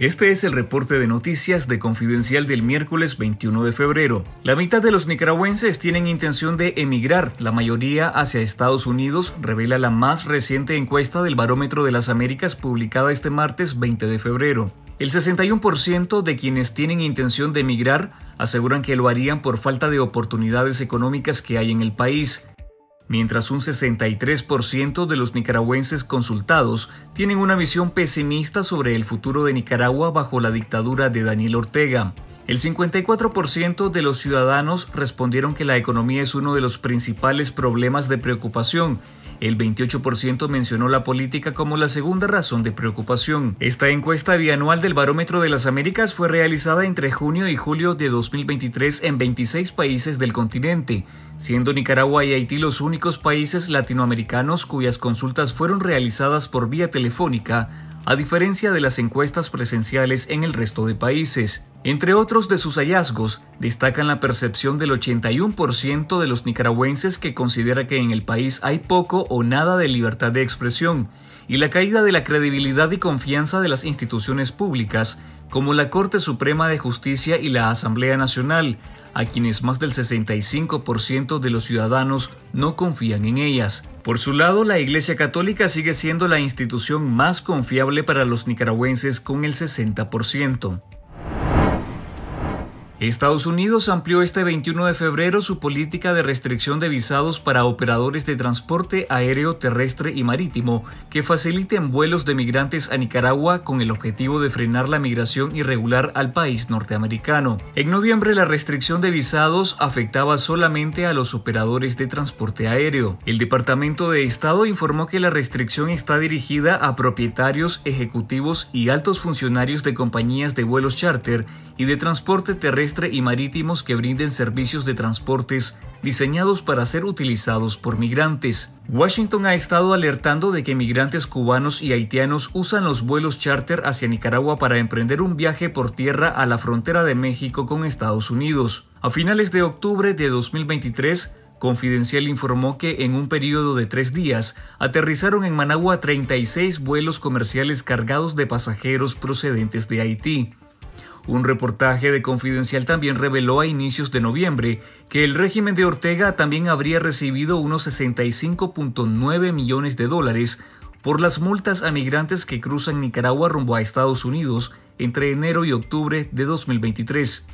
Este es el reporte de noticias de Confidencial del miércoles 21 de febrero. La mitad de los nicaragüenses tienen intención de emigrar, la mayoría hacia Estados Unidos, revela la más reciente encuesta del Barómetro de las Américas publicada este martes 20 de febrero. El 61% de quienes tienen intención de emigrar aseguran que lo harían por falta de oportunidades económicas que hay en el país mientras un 63% de los nicaragüenses consultados tienen una visión pesimista sobre el futuro de Nicaragua bajo la dictadura de Daniel Ortega. El 54% de los ciudadanos respondieron que la economía es uno de los principales problemas de preocupación el 28% mencionó la política como la segunda razón de preocupación. Esta encuesta bianual del Barómetro de las Américas fue realizada entre junio y julio de 2023 en 26 países del continente, siendo Nicaragua y Haití los únicos países latinoamericanos cuyas consultas fueron realizadas por vía telefónica a diferencia de las encuestas presenciales en el resto de países. Entre otros de sus hallazgos, destacan la percepción del 81% de los nicaragüenses que considera que en el país hay poco o nada de libertad de expresión, y la caída de la credibilidad y confianza de las instituciones públicas, como la Corte Suprema de Justicia y la Asamblea Nacional, a quienes más del 65% de los ciudadanos no confían en ellas. Por su lado, la Iglesia Católica sigue siendo la institución más confiable para los nicaragüenses con el 60%. Estados Unidos amplió este 21 de febrero su política de restricción de visados para operadores de transporte aéreo, terrestre y marítimo que faciliten vuelos de migrantes a Nicaragua con el objetivo de frenar la migración irregular al país norteamericano. En noviembre la restricción de visados afectaba solamente a los operadores de transporte aéreo. El Departamento de Estado informó que la restricción está dirigida a propietarios, ejecutivos y altos funcionarios de compañías de vuelos charter y de transporte terrestre y marítimos que brinden servicios de transportes diseñados para ser utilizados por migrantes. Washington ha estado alertando de que migrantes cubanos y haitianos usan los vuelos charter hacia Nicaragua para emprender un viaje por tierra a la frontera de México con Estados Unidos. A finales de octubre de 2023, Confidencial informó que en un periodo de tres días aterrizaron en Managua 36 vuelos comerciales cargados de pasajeros procedentes de Haití. Un reportaje de Confidencial también reveló a inicios de noviembre que el régimen de Ortega también habría recibido unos 65.9 millones de dólares por las multas a migrantes que cruzan Nicaragua rumbo a Estados Unidos entre enero y octubre de 2023.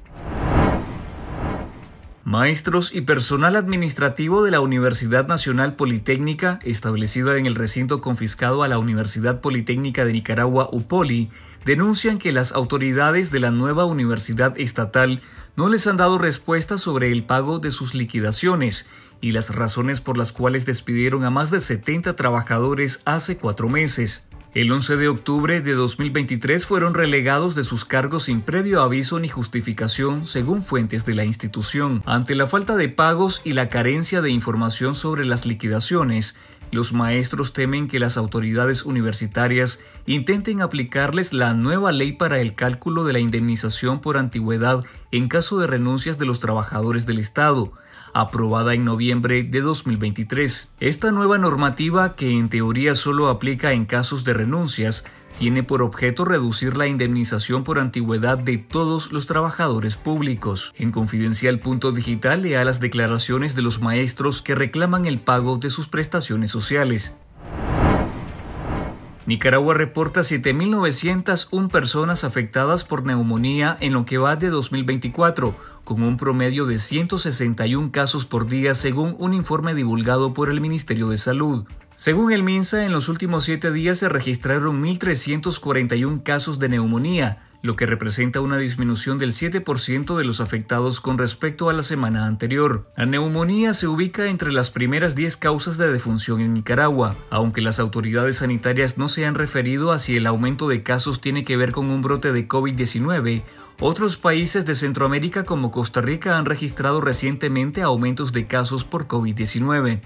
Maestros y personal administrativo de la Universidad Nacional Politécnica, establecida en el recinto confiscado a la Universidad Politécnica de Nicaragua, UPOLI, denuncian que las autoridades de la nueva universidad estatal no les han dado respuesta sobre el pago de sus liquidaciones y las razones por las cuales despidieron a más de 70 trabajadores hace cuatro meses. El 11 de octubre de 2023 fueron relegados de sus cargos sin previo aviso ni justificación, según fuentes de la institución. Ante la falta de pagos y la carencia de información sobre las liquidaciones, los maestros temen que las autoridades universitarias intenten aplicarles la nueva ley para el cálculo de la indemnización por antigüedad en caso de renuncias de los trabajadores del Estado aprobada en noviembre de 2023. Esta nueva normativa, que en teoría solo aplica en casos de renuncias, tiene por objeto reducir la indemnización por antigüedad de todos los trabajadores públicos. En Confidencial Punto Digital lea las declaraciones de los maestros que reclaman el pago de sus prestaciones sociales. Nicaragua reporta 7.901 personas afectadas por neumonía en lo que va de 2024, con un promedio de 161 casos por día según un informe divulgado por el Ministerio de Salud. Según el MINSA, en los últimos siete días se registraron 1.341 casos de neumonía, lo que representa una disminución del 7% de los afectados con respecto a la semana anterior. La neumonía se ubica entre las primeras 10 causas de defunción en Nicaragua, aunque las autoridades sanitarias no se han referido a si el aumento de casos tiene que ver con un brote de COVID-19 otros países de Centroamérica como Costa Rica han registrado recientemente aumentos de casos por COVID-19.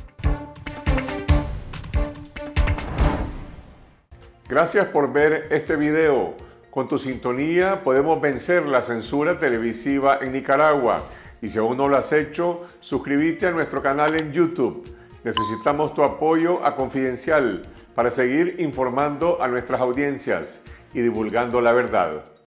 Gracias por ver este video. Con tu sintonía podemos vencer la censura televisiva en Nicaragua. Y si aún no lo has hecho, suscríbete a nuestro canal en YouTube. Necesitamos tu apoyo a Confidencial para seguir informando a nuestras audiencias. y divulgando la verdad.